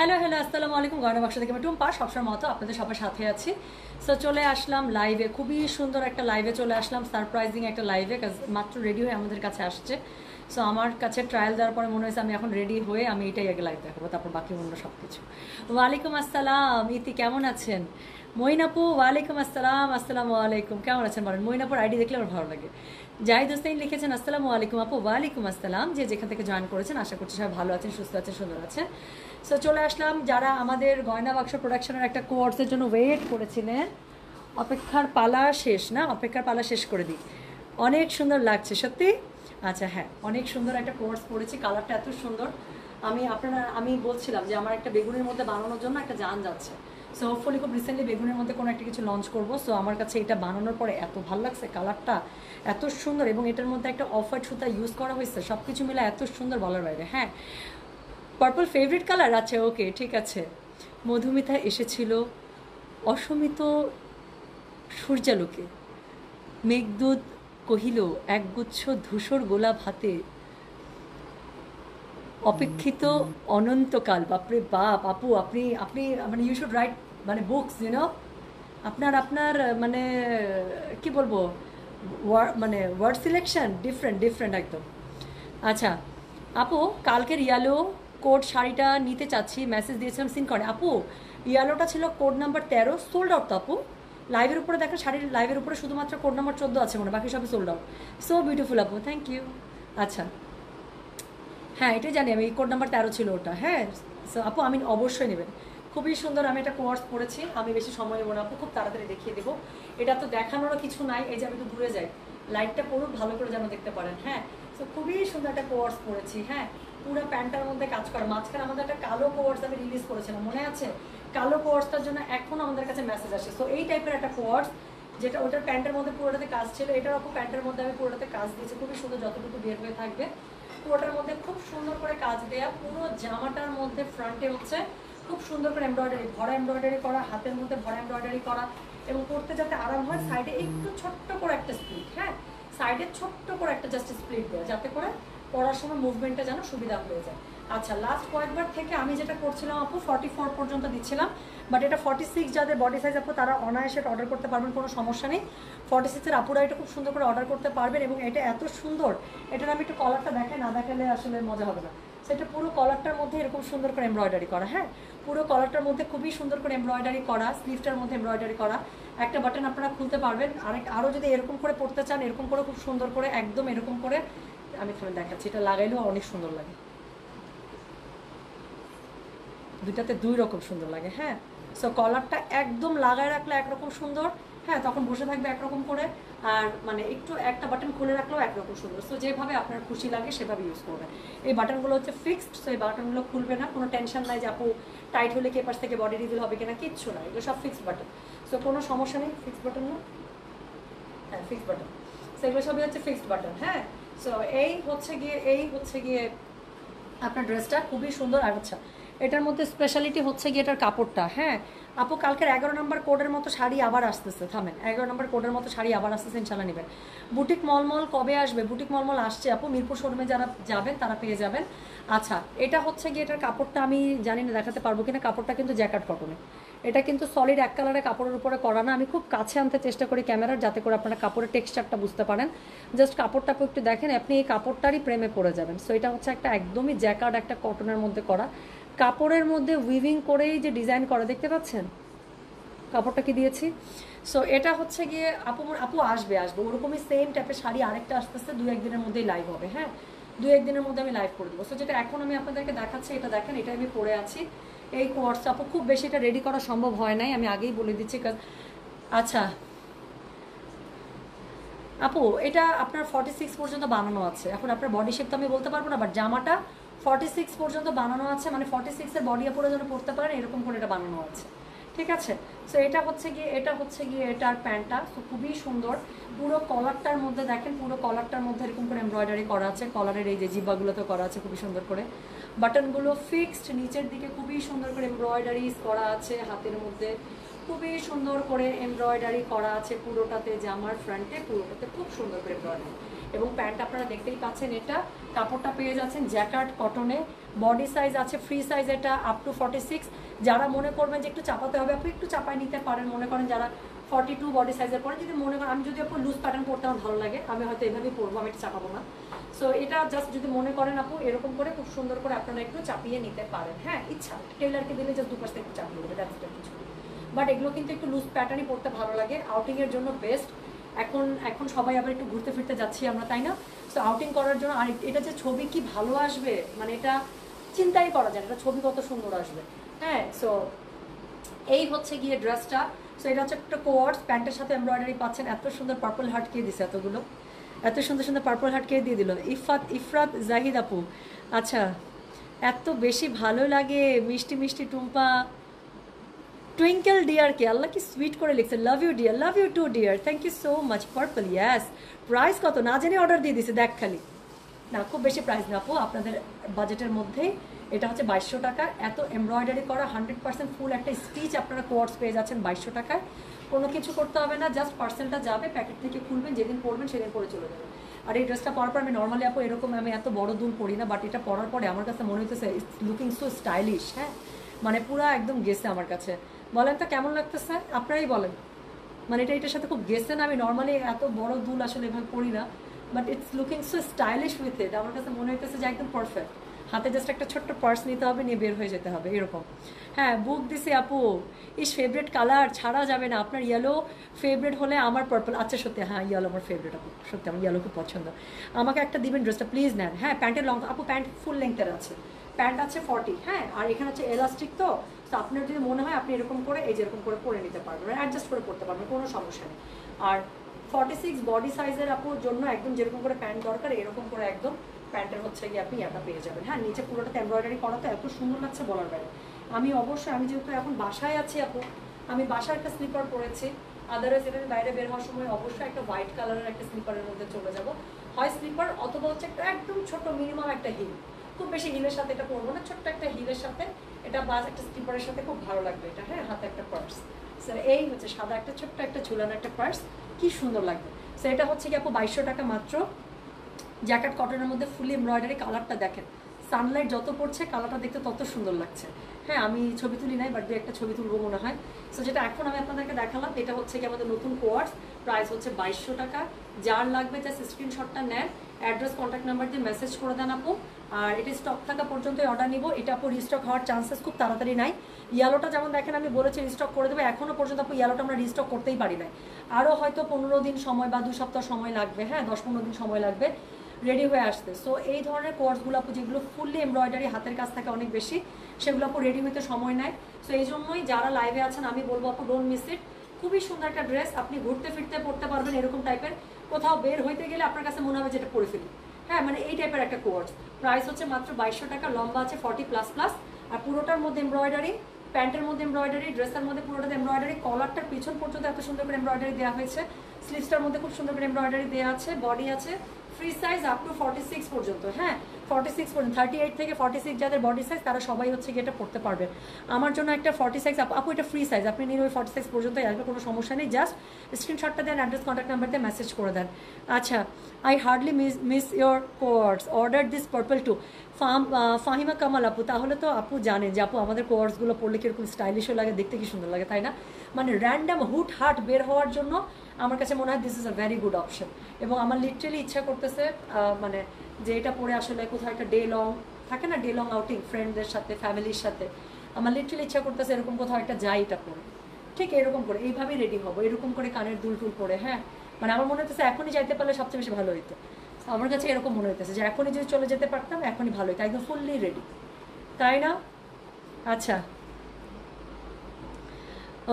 Hello hello, আসসালামু আলাইকুম। গয়না বাক্স থেকে আমি টুম্পা। সবসময় মতো আপনাদের সবার সাথে আছি। সো চলে আসলাম লাইভে খুবই সুন্দর একটা লাইভে চলে আসলাম। সারপ্রাইজিং একটা লাইভে মাত্র রেডি হয়ে আমাদের কাছে আসছে। সো আমার কাছে ট্রায়াল দেওয়ার পরে মনে হয়েছে আমি এখন রেডি হয়ে আমি এটাই আগে লাইভ দেখাবো। তারপর বাকি অন্য সব কিছু ওয়ালাইকুম আসসালাম। ইতি, কেমন আছেন? মইনাপু, ওয়ালাইকুম আসসালাম, আসসালামু আলাইকুম। কেমন আছেন বলেন? মইনাপুর আইডি দেখলে আমার ভালো লাগে। জাহিদ হোসেন লিখেছেন, আসসালামু আলাইকুম আপু, ওয়ালাইকুম আসসালাম। যে যেখান থেকে জয়েন করেছেন, আশা করছি সবাই ভালো আছেন, সুস্থ আছেন, সুন্দর আছেন। সো চলে আসলাম, যারা আমাদের গয়না বাক্স প্রোডাকশনের একটা কোর্সের জন্য ওয়েট করেছিলেন, অপেক্ষার পালা শেষ না? অপেক্ষার পালা শেষ করে দিই। অনেক সুন্দর লাগছে, সত্যি? আচ্ছা হ্যাঁ অনেক সুন্দর একটা কোর্স পড়েছি কালারটা এত সুন্দর। আমি আপনারা, আমি বলছিলাম যে আমার একটা বেগুনের মধ্যে বানানোর জন্য একটা জান যাচ্ছে। সো হোপফুলি খুব রিসেন্টলি বেগুনের মধ্যে কোনো একটা কিছু লঞ্চ করব। সো আমার কাছে এটা বানানোর পরে এত ভালো লাগছে কালারটা এত সুন্দর এবং এটার মধ্যে একটা অফার সুতা ইউজ করা হয়েছে সব কিছু মিলে এত সুন্দর বলার বাইরে। হ্যাঁ পার্পল ফেভারিট কালার আছে ওকে ঠিক আছে। মধুমিতা এসেছিল অসমিত সূর্যালোকে। মেঘদূত কহিল, একগুচ্ছ ধূসর গোলাপ হাতে অপেক্ষিত অনন্তকাল, বাপরে বাপ, আপু, আপনি আপনি মানে ইউ শুড রাইট মানে বুকস ইউনো আপনার আপনার মানে কি বলব? মানে ওয়ার্ড সিলেকশন ডিফারেন্ট ডিফারেন্ট একদম। আচ্ছা আপু, কালকের ইয়ালো কোড শাড়িটা নিতে চাচ্ছি মেসেজ দিয়েছিলাম সিন করে আপু, ইয়ালোটা ছিল কোড নাম্বার তেরো সোল্ড আউট তো, আপু? লাইভের উপরে দেখেন শাড়ির লাইভের উপরে শুধুমাত্র কোড নাম্বার চোদ্দ আছে মনে বাকি সবই সোল্ড আউট সো বিউটিফুল আপু থ্যাংক ইউ আচ্ছা হ্যাঁ এটাই জানি আমি কোড নাম্বার তেরো ছিল ওটা হ্যাঁ? সো আপু, আমি অবশ্যই নেবেন। খুবই সুন্দর, আমি একটা কোর্স পড়েছি, আমি বেশি সময় নেব না, আপু, খুব তাড়াতাড়ি দেখিয়ে দেবো। এটা তো দেখানোরও কিছু নাই, এই যে আমি তো ঘুরে যাই। লাইটটা পড়ুক, ভালো করে যেন দেখতে পারেন হ্যাঁ? তো খুবই সুন্দর একটা কোর্স পড়েছি হ্যাঁ? পুরো প্যান্টার মধ্যে কাজ করা। মাঝখানে আমাদের একটা কালো কোর্স আমি রিলিজ করেছিলাম, মনে আছে? কালো কোর্সটার জন্য এখন আমাদের কাছে মেসেজ আসে। তো এই টাইপের একটা কোর্স যেটা ওটার প্যান্টের মধ্যে পুরোটাতে কাজ ছিল, এটার অপর প্যান্টের মধ্যে আমি পুরোটাতে কাজ দিয়েছি। খুবই সুন্দর, যতটুকু বের হয়ে থাকবে। পুরোটার মধ্যে খুব সুন্দর করে কাজ দেয়া, পুরো জামাটার মধ্যে ফ্রন্টে হচ্ছে খুব সুন্দর করে এমব্রয়ডারি ভরা এমব্রয়ডারি করা, হাতের মধ্যে ভরা এমব্রয়ডারি করা এবং করতে যাতে আরাম হয় সাইডে একটু ছোট্ট করে একটা স্প্লিট হ্যাঁ? সাইডে ছোট্ট করে একটা জাস্ট স্প্লিট দেওয়া যাতে করে পড়ার সময় মুভমেন্টটা যেন সুবিধা হয়ে যায়। আচ্ছা লাস্ট কয়েকবার থেকে আমি যেটা করছিলাম আপু ফর্টি ফোর পর্যন্ত দিচ্ছিলাম বাট এটা ফর্টি সিক্স যাদের বডি সাইজ আপু, তারা অনায়াসে অর্ডার করতে পারবেন, কোনো সমস্যা নেই। ফর্টি সিক্সের আপুরা এটা খুব সুন্দর করে অর্ডার করতে পারবেন এবং এটা এত সুন্দর, এটার আমি একটু কলারটা দেখাই, না দেখালে আসলে মজা হবে না। সেটা পুরো কলারটার মধ্যে এরকম সুন্দর করে এমব্রয়ডারি করা হ্যাঁ? পুরো কলারটার মধ্যে খুবই সুন্দর করে এমব্রয়ডারি করা স্লিভটার মধ্যে এমব্রয়ডারি করা। একটা বাটন আপনারা খুলতে পারবেন আরেক আরও যদি এরকম করে পড়তে চান, এরকম করে খুব সুন্দর করে, একদম এরকম করে, আমি দেখাচ্ছি, এটা লাগাইলেও অনেক সুন্দর লাগে। দুইটাতে দুই রকম সুন্দর লাগে হ্যাঁ? সো কলারটা একদম লাগায় রাখলে একরকম সুন্দর হ্যাঁ? তখন বসে থাকবে একরকম করে, আর মানে একটু একটা বাটন খুলে রাখলেও একরকম সুন্দর। সো যেভাবে আপনার খুশি লাগে সেভাবে ইউজ করবেন। এই বাটনগুলো হচ্ছে ফিক্সড সো এই বাটনগুলো খুলবে না। কোনো টেনশন নাই যে আপু টাইট হলে কে পাশ থেকে বডি রিভিল হবে কিনা, কিচ্ছু না। এগুলো সব ফিক্সড বাটন সো কোনো সমস্যা নেই ফিক্সড বাটন না? হ্যাঁ ফিক্সড বাটন সো এগুলো সবই হচ্ছে ফিক্সড বাটন হ্যাঁ? সো এই হচ্ছে গিয়ে, এই হচ্ছে গিয়ে আপনার ড্রেসটা খুবই সুন্দর। আর আচ্ছা এটার মধ্যে স্পেশালিটি হচ্ছে গিয়ে এটার কাপড়টা হ্যাঁ? আপু, কালকের এগারো নম্বর কোডের মতো শাড়ি আবার আসতেছে, থামেন। এগারো নম্বর কোডের মতো শাড়ি আবার আসতেছে ইনশাল্লাহ নেবেন। বুটিক মলমল কবে আসবে? বুটিক মলমল আসছে, আপু, মিরপুর শোরুমে যারা যাবেন, তারা পেয়ে যাবেন। আচ্ছা এটা হচ্ছে গিয়ে এটার কাপড়টা আমি জানি না, দেখাতে পারব কিনা। কাপড়টা কিন্তু জ্যাকেট কটনে এটা কিন্তু সলিড এক কালারের কাপড়ের উপরে করা না। আমি খুব কাছে আনতে চেষ্টা করি ক্যামেরার যাতে করে আপনারা কাপড়ের টেক্সচারটা বুঝতে পারেন। জাস্ট কাপড়টা একটু দেখেন, আপনি এই কাপড়টারই প্রেমে পড়ে যাবেন। সো এটা হচ্ছে একটা একদমই জ্যাকার্ড একটা কটনের মধ্যে করা। কাপড়ের মধ্যে উইভিং করেই যে ডিজাইন করা, দেখতে পাচ্ছেন? কাপড়টা কি দিয়েছি? সো এটা হচ্ছে গিয়ে আপু আপু আসবে আসবে। ওরকমই সেম টাইপের শাড়ি আরেকটা আস্তে আস্তে দু একদিনের মধ্যেই লাইভ হবে হ্যাঁ? দু একদিনের মধ্যে আমি লাইভ করে দেবো। সো যেটা এখন আমি আপনাদেরকে দেখাচ্ছি, এটা দেখেন এটা আমি পরে আছি। এই কোর্স আপু, খুব বেশি এটা রেডি করা সম্ভব হয় নাই, আমি আগেই বলে দিচ্ছি আচ্ছা। আপু, এটা আপনার ফর্টি সিক্স পর্যন্ত বানানো আছে। এখন আপনার বডি শেপ তো আমি বলতে পারব না বাট জামাটা ফর্টি সিক্স পর্যন্ত বানানো আছে মানে ফর্টি সিক্সের বডি পরে যেন পড়তে পারেন, এরকম করে এটা বানানো আছে। ঠিক আছে? সো এটা হচ্ছে গিয়ে, এটা হচ্ছে গিয়ে এটার প্যান্টটা। সো খুবই সুন্দর। পুরো কলারটার মধ্যে দেখেন, পুরো কলারটার মধ্যে এরকম করে এমব্রয়ডারি করা আছে। কলারের এই যে জিব্বাগুলোতে করা আছে, খুবই সুন্দর করে। বাটনগুলো ফিক্সড নিচের দিকে খুবই সুন্দর করে এমব্রয়ডারিজ করা আছে হাতের মধ্যে। খুবই সুন্দর করে এমব্রয়ডারি করা আছে পুরোটাতে, জামার ফ্রন্টে পুরোটাতে খুব সুন্দর করে এমব্রয়ডারি এবং প্যান্ট আপনারা দেখতেই পাচ্ছেন এটা। কাপড়টা পেয়ে যাচ্ছেন জ্যাকার্ড কটনে। বডি সাইজ আছে ফ্রি সাইজ এটা আপ টু ফর্টি সিক্স যারা মনে করবেন যে একটু চাপাতে হবে, আপনি একটু চাপায় নিতে পারেন। মনে করেন যারা ফর্টি টু বডি সাইজের পরে, যদি মনে করেন, আমি যদি আপু লুজ প্যাটার্ন পরতে আমার ভালো লাগে, আমি হয়তো এভাবেই পরবো, আমি এটা চাপাবো না। সো এটা জাস্ট যদি মনে করেন আপু, এরকম করে খুব সুন্দর করে আপনারা একটু চাপিয়ে নিতে পারেন। হ্যাঁ ইচ্ছা। টেলারকে দিলে জাস্ট দুপাশে একটু চাপিয়ে দেবে কিছু বাট এগুলো কিন্তু একটু লুজ প্যাটার্নই পরতে ভালো লাগে। আউটিংয়ের জন্য বেস্ট এখন এখন সবাই আবার একটু ঘুরতে ফিরতে যাচ্ছি আমরা, তাই না? সো আউটিং করার জন্য আর এটা যে ছবি কি ভালো আসবে? মানে এটা চিন্তাই করা যায় এটা ছবি কত সুন্দর আসবে। হ্যাঁ সো এই হচ্ছে গিয়ে ড্রেসটা। সো এটা হচ্ছে একটা কোয়ার্স, প্যান্টের সাথে এমব্রয়ডারি পাচ্ছেন, এত সুন্দর পার্পল হার্ট কে দিছে এতগুলো। এত সুন্দর সুন্দর পার্পল হার্ট কে দিয়ে দিল। ইফাত, ইফরাত জাহিদ আপু আচ্ছা এত বেশি ভালো লাগে, মিষ্টি মিষ্টি টুম্পা টুইঙ্কেল ডিয়ারকে আল্লাহ কি সুইট করে লিখছে love you dear love you too dear thank you so much purple yes price কত? না জেনে অর্ডার দিয়ে দিছে, দেখ খালি। না, খুব বেশি প্রাইস না, আপু, আপনাদের বাজেটের মধ্যেই এটা হচ্ছে বাইশশো টাকা। এত এমব্রয়ডারি করা হান্ড্রেড পার্সেন্ট ফুল একটা স্টিচ আপনারা কোয়ার্স পেয়ে যাচ্ছেন বাইশশো টাকায়। কোনো কিছু করতে হবে না জাস্ট পার্সেলটা যাবে প্যাকেট থেকে খুলবেন, যেদিন পরবেন সেদিন পরে চলে যাবে আর এই ড্রেসটা পরার পর আমি নর্মালি আপু, এরকম আমি এত বড় দুল পরি না বাট এটা পরার পরে আমার কাছে মনে হইতেছে লুকিং সো স্টাইলিশ হ্যাঁ? মানে পুরো একদম গেছে আমার কাছে। বলেন তো, কেমন লাগতেছে? আপনারাই বলেন। মানে এটা, এটার সাথে খুব গেছে না, আমি নর্মালি এত বড় দুল আসলে এভাবে পরি না but it's looking so stylish with it আমার কাছে মনে হইতেছে যে একদম পারফেক্ট হাতে জাস্ট একটা ছোট্ট পার্স নিতে হবে, নিয়ে বের হয়ে যেতে হবে, এরকম। হ্যাঁ বুক দিছে আপু। ইস ফেভারেট কালার ছাড়া যাবে না। আপনার ইয়েলো ফেভারিট হলে আমার পার্পল আচ্ছা সত্যি হ্যাঁ ইয়েলো আমার ফেভারেট আপু। সত্যি, আমার ইয়েলো খুব পছন্দ। আমাকে একটা দিবেন ড্রেসটা প্লিজ নেন। হ্যাঁ প্যান্টের লং আপু, প্যান্ট ফুল লেংথের আছে। প্যান্ট আছে ফর্টি হ্যাঁ? আর এখানে হচ্ছে এলাস্টিক তো তো আপনার যদি মনে হয় আপনি এরকম করে, এই যেরকম করে পরে নিতে পারবেন অ্যাডজাস্ট করে পড়তে পারবেন, কোনো সমস্যা নেই। আর ফর্টি সিক্স বডি সাইজের আপুর জন্য একদম যেরকম করে প্যান্ট দরকার, এরকম করে একদম প্যান্টের হচ্ছে গিয়ে আপনি এটা পেয়ে যাবেন। হ্যাঁ নিচে পুরোটাতে এমব্রয়ডারি করা তো এত সুন্দর লাগছে বলার বাইরে। আমি অবশ্যই, আমি যেহেতু এখন বাসায় আছি আপু, আমি বাসায় একটা স্লিপার পরেছি। আদারওয়াইজ এটা বাইরে বের হওয়ার সময় অবশ্যই একটা হোয়াইট কালারের একটা স্লিপারের মধ্যে চলে যাব। হয় স্লিপার অথবা হচ্ছে একটা একদম ছোট মিনিমাম একটা হিল খুব বেশি হিলের সাথে এটা পরবো না, ছোট্ট একটা হিলের সাথে। এটা বাস একটা স্লিপারের সাথে খুব ভালো লাগবে এটা হ্যাঁ? হাতে একটা পার্স। স্যার এই হচ্ছে সাদা একটা, ছোট্ট একটা, ঝুলানো একটা পার্স। কি সুন্দর লাগবে। স্যার এটা হচ্ছে কি আপু বাইশশো টাকা মাত্র। জ্যাকেট, কটনের মধ্যে ফুলি এমব্রয়ডারি কালারটা দেখেন। সানলাইট যত পড়ছে, কালারটা দেখতে তত সুন্দর লাগছে। হ্যাঁ আমি ছবি তুলি নাই বাট দু একটা ছবি তুলবো মনে হয়। সো যেটা এখন আমি আপনাদেরকে দেখালাম, এটা হচ্ছে কি আমাদের নতুন কোয়ার্স। প্রাইস হচ্ছে বাইশশো টাকা। যার লাগবে জাস্ট স্ক্রিনশটটা নেন। অ্যাড্রেস কন্ট্যাক্ট নাম্বার দিয়ে মেসেজ করে দেন আপু। আর এটা স্টক থাকা পর্যন্ত অর্ডার নিব। এটা আপু রিস্টক হওয়ার চান্সেস খুব তাড়াতাড়ি নাই। ইয়ালোটা যেমন দেখেন, আমি বলেছি রিস্টক করে দেবো। এখনও পর্যন্ত আপু ইয়েলোটা আমরা রিস্টক করতেই পারি নাই। আরও হয়তো পনেরো দিন সময় বা দু সপ্তাহ সময় লাগবে। হ্যাঁ দশ পনেরো দিন সময় লাগবে। রেডি হয়ে আসতে। সো এই ধরনের কোর্সগুলো আপু, যেগুলো ফুললি এমব্রয়ডারি হাতের কাছ থেকে অনেক বেশি, সেগুলো আপু রেডি হতে সময় নেয়। সো এই জন্যই যারা লাইভে আছেন, আমি বলব আপু ডোন্ট মিস ইট খুবই সুন্দর একটা ড্রেস আপনি ঘুরতে ফিরতে পড়তে পারবেন এরকম টাইপের কোথাও বের হইতে গেলে আপনার কাছে মনে হবে যেটা পড়ে ফেলি। হ্যাঁ মানে এই টাইপের একটা কোর্স প্রাইস হচ্ছে মাত্র বাইশশো টাকা, লম্বা আছে ফর্টি প্লাস প্লাস আর পুরোটার মধ্যে এমব্রয়ডারি প্যান্টের মধ্যে এমব্রয়ডারি ড্রেসের মধ্যে পুরোটাতে এমব্রয়ডারি কলারটার পিছন পর্যন্ত এত সুন্দর করে এমব্রয়ডারি দেওয়া হয়েছে। স্লিভসটার মধ্যে খুব সুন্দর করে এমব্রয়ডারি দেওয়া আছে বডি আছে free size up to forty six পর্যন্ত হ্যাঁ। ফর্টি সিক্স পর্যন্ত থার্টি এইট থেকে ফর্টি সিক্স যাদের বডি সাইজ তারা সবাই হচ্ছে গিয়ে এটা পড়তে পারবে। আমার জন্য একটা ফর্টি সাইজ আপু এটা ফ্রি সাইজ আপনি নিন ওই ফর্টি সিক্স পর্যন্তই আসবে, কোনো সমস্যা নেই জাস্ট স্ক্রিনশটটা দেন অ্যাড্রেস কন্ট্যাক্ট নাম্বার দিয়ে মেসেজ করে দেন। আচ্ছা I hardly miss miss your course order this purple to from Fahima Kamal আপু, তাহলে তো আপু জানেন যে আপু আমাদের কোয়ার্সগুলো পড়লে কীরকম স্টাইলিশও লাগে, দেখতে কি সুন্দর লাগে, তাই না? মানে র্যান্ডাম হুট হাট বের হওয়ার জন্য আমার কাছে মনে হয় this is a very good option এবং আমার লিটারেলি ইচ্ছা করতেছে মানে যে এটা পরে আসলে কোথাও একটা ডে লং থাকে না ডে লং আউটিং ফ্রেন্ডদের সাথে ফ্যামিলির সাথে। আমার লিটারেলি ইচ্ছা করতেছে এরকম কোথাও একটা যাই এটা পরে ঠিক এরকম করে, এইভাবেই রেডি হব, এরকম করে কানের দুল টুল পরে হ্যাঁ? মানে আমার মনে হচ্ছে এখনই যাইতে পারলে সবচেয়ে বেশি ভালো হইতো। আমার কাছে এরকম মনে হইতেছে যে এখনই যদি চলে যেতে পারতাম, এখনই ভালো হইতো, একদম ফুললি রেডি তাই না? আচ্ছা।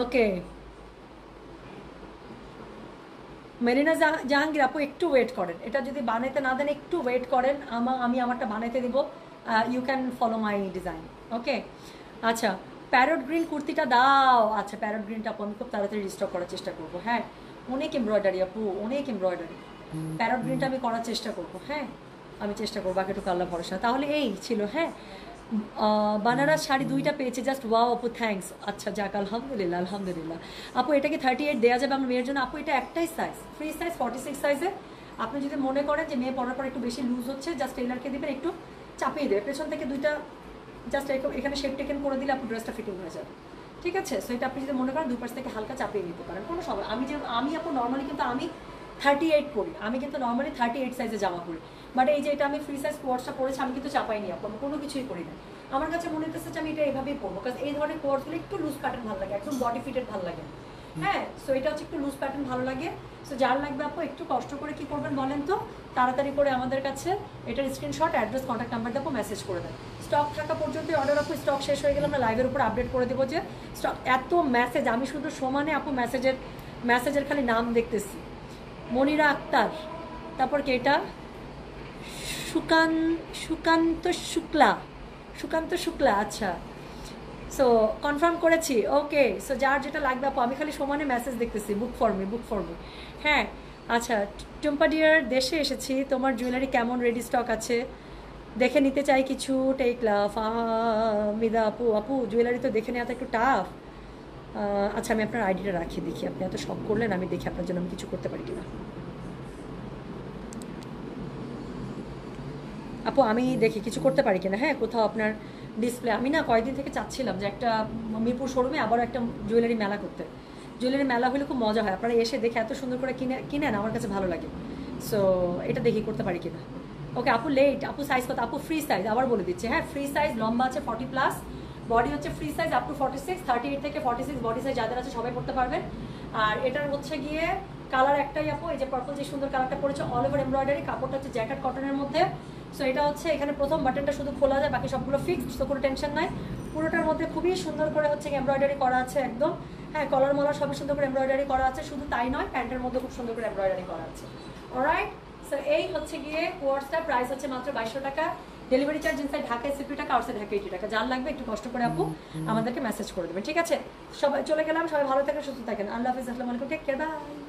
ওকে মেরিনা জাহাঙ্গীর আপু একটু ওয়েট করেন। এটা যদি বানাইতে না দেন, একটু ওয়েট করেন। আমা আমি আমারটা বানাইতে দিব। You can follow my design okay আচ্ছা প্যারট গ্রিন কুর্তিটা দাও। আচ্ছা প্যারট গ্রিনটা আপু, আমি খুব তাড়াতাড়ি রিস্টক করার চেষ্টা করব। হ্যাঁ অনেক এমব্রয়ডারি আপু, অনেক এমব্রয়ডারি প্যারট গ্রিনটা আমি করার চেষ্টা করব হ্যাঁ? আমি চেষ্টা করব বাকি একটু কাল্লা ভরসা। তাহলে এই ছিল হ্যাঁ? বানারস শাড়ি দুইটা পেয়েছে জাস্ট ওয়াও আপু থ্যাঙ্কস আচ্ছা যাক, আলহামদুলিল্লাহ আলহামদুলিল্লাহ। আপু এটা কি থার্টি এইট দেওয়া যাবে আমার মেয়ের জন্য। আপু, এটা একটাই size free size forty six সাইজে আপনি যদি মনে করেন যে মেয়ে পড়ার পর একটু বেশি লুজ হচ্ছে জাস্ট টেলারকে দেবেন, একটু চাপিয়ে দেবে। পেছন থেকে দুইটা জাস্ট এখানে শেপ টেকেন করে দিলে আপনার ড্রেসটা ফিটিং হয়ে যাবে। ঠিক আছে? সো এটা আপনি যদি মনে করেন, দুই পাশ থেকে হালকা চাপিয়ে নিতে পারেন, কোনো সময় আমি যে, আমি আপনার নর্মালি কিন্তু আমি থার্টি এইট পরি আমি কিন্তু নর্মালি থার্টি এইট সাইজে জামা পরি। বাট এই যে এটা আমি ফ্রি সাইজ কোয়ার্সটা পরেছি, আমি কিন্তু চাপাইনি আপু আমি কোনো কিছুই করি না। আমার কাছে মনে হতেছে যে আমি এটা এইভাবেই পরবো, কারণ এই ধরনের কোয়ার্সগুলো একটু লুজ প্যাটার্ন ভালো লাগে, একদম বডি ফিটেড ভালো লাগে। হ্যাঁ সো এটা হচ্ছে একটু লুজ প্যাটার্ন ভালো লাগে। সো যার লাগবে আপু, একটু কষ্ট করে কি করবেন বলেন তো? তাড়াতাড়ি করে আমাদের কাছে এটার স্ক্রিনশট অ্যাড্রেস কন্ট্যাক্ট নাম্বার দেবো মেসেজ করে দেন। স্টক থাকা পর্যন্ত অর্ডার আপু স্টক শেষ হয়ে গেলে আমরা লাইভের উপর আপডেট করে দেবো যে স্টক এত মেসেজ আমি শুধু সমানে আপু মেসেজের মেসেজের খালি নাম দেখতেছি। মনিরা আক্তার, তারপর কি এটা? সুকান সুকান্ত শুক্লা সুকান্ত শুক্লা আচ্ছা। সো কনফার্ম করেছি ওকে সো যার যেটা লাগবে আপু, আমি খালি সমানে মেসেজ দেখতেছি বুক ফর্মে বুক ফর্মে হ্যাঁ আচ্ছা টুম্পা ডিয়ার দেশে এসেছি, তোমার জুয়েলারি কেমন রেডি স্টক আছে? দেখে নিতে চাই কিছু টেক লাভ মিদা আপু আপু জুয়েলারি তো দেখে নেওয়া তো একটু টাফ আচ্ছা আমি আপনার আইডিটা রাখি, দেখি আপনি এত শখ করলেন, আমি দেখি আপনার জন্য আমি কিছু করতে পারি কিনা। আপু, আমি দেখি কিছু করতে পারি কিনা। হ্যাঁ কোথাও আপনার ডিসপ্লে আমি না কয়েকদিন থেকে চাচ্ছিলাম যে একটা মিরপুর শোরুমে আবার একটা জুয়েলারি মেলা করতে। জুয়েলারি মেলা হলে খুব মজা হয়। আপনারা এসে দেখে এত সুন্দর করে কিনে কিনেন, আমার কাছে ভালো লাগে। সো এটা দেখি করতে পারি কিনা। ওকে আপু লেট আপু সাইজ কত? আপু ফ্রি সাইজ আবার বলে দিচ্ছে। হ্যাঁ ফ্রি সাইজ লম্বা আছে ফর্টি প্লাস বডি হচ্ছে free size up to forty six thirty eight থেকে ফর্টি সিক্স বডি সাইজ যাদের আছে সবাই পড়তে পারবেন। আর এটার হচ্ছে গিয়ে কালার একটাই আপু, এই যে পার্পল যে সুন্দর কালারটা পড়েছে অল ওভার এমব্রয়ডারি কাপড়টা হচ্ছে জ্যাকেট কটনের মধ্যে। সো এটা হচ্ছে এখানে প্রথম বাটনটা শুধু খোলা যায়, বাকি সবগুলো ফিক্সড তো কোনো টেনশন নাই। পুরোটার মধ্যে খুবই সুন্দর করে হচ্ছে এমব্রয়ডারি করা আছে একদম। হ্যাঁ কলার মলার সবই সুন্দর করে এমব্রয়ডারি করা আছে, শুধু তাই নয় প্যান্টের মধ্যে খুব সুন্দর করে এমব্রয়ডারি করা আছে। অলরাইট সো এই হচ্ছে গিয়ে কোয়ার্সটা প্রাইস হচ্ছে মাত্র বাইশশো টাকা। ডেলিভারি চার্জ ইনসাইড ঢাকায় সিপি টাকা আউটসাইড ঢাকা এইটি টাকা। যার লাগবে একটু কষ্ট করে আপু আমাদেরকে মেসেজ করে দেবেন, ঠিক আছে? সবাই চলে গেলাম, সবাই ভালো থাকেন, সুস্থ থাকেন। আল্লাহ হাফিজ, আসসালামু আলাইকুম টেক কেয়ার বাই